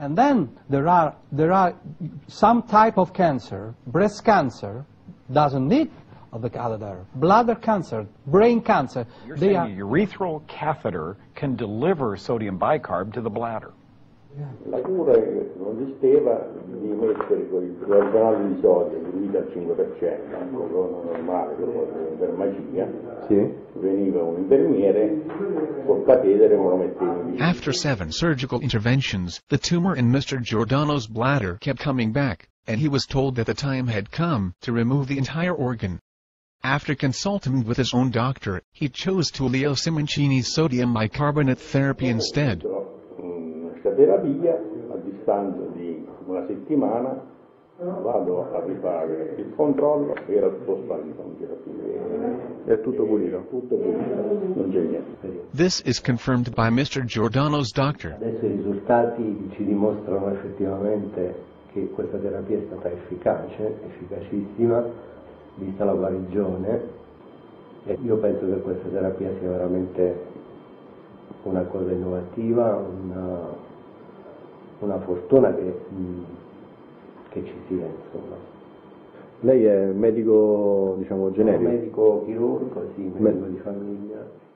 And then there are, there are some type of cancer, breast cancer, doesn't need of the catheter. Bladder cancer, brain cancer, You're they saying are, a urethral catheter can deliver sodium bicarb to the bladder. La cura che consisteva di mettere quei granuli di sodio diluiti al 5%, un collono normale per magia, veniva un infermiere col catetere e lo metteva in vicino. After seven surgical interventions, the tumor in Mr. Giordano's bladder kept coming back, and he was told that the time had come to remove the entire organ. After consulting with his own doctor, he chose Tullio Simoncini's sodium bicarbonate therapy instead. Mm, Questa terapia, a distanza di una settimana, vado a rifare il controllo, era tutto spavito, non c'era più. È tutto pulito. Tutto pulito, non c'è niente. This is confirmed by Mr. Giordano's doctor. Adesso i risultati ci dimostrano effettivamente che questa terapia è stata efficace, efficacissima, vista la guarigione e io penso che questa terapia sia veramente una cosa innovativa, una, una fortuna che, che ci sia insomma. Lei è medico, diciamo, generico? medico chirurgo, sì, medico Me- di famiglia.